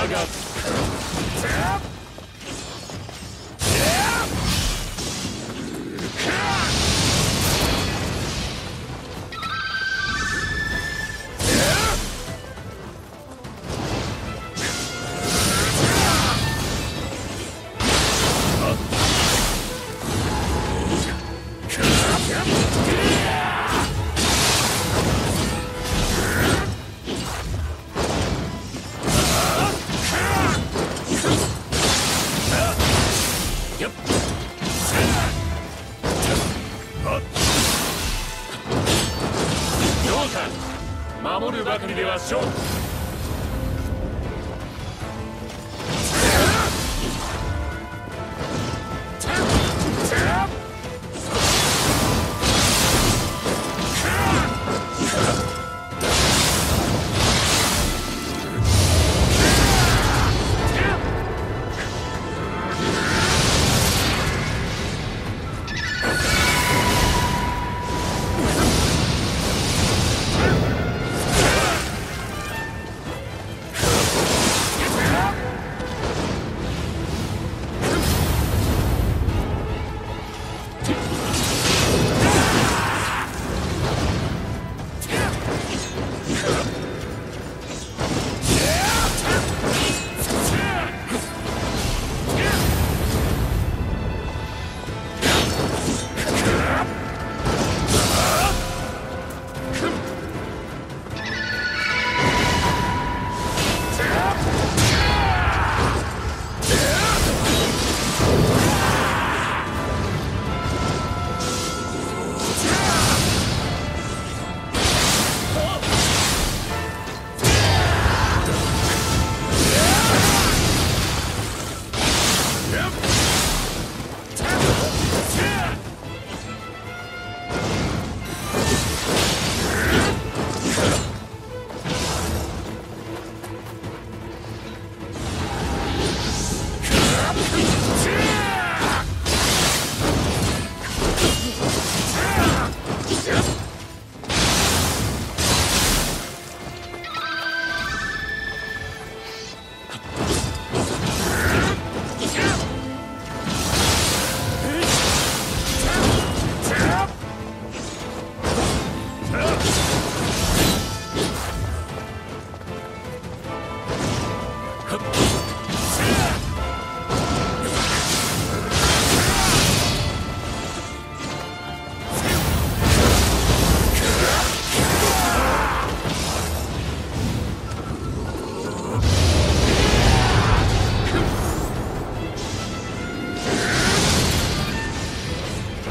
我がましょう。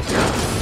Let's go.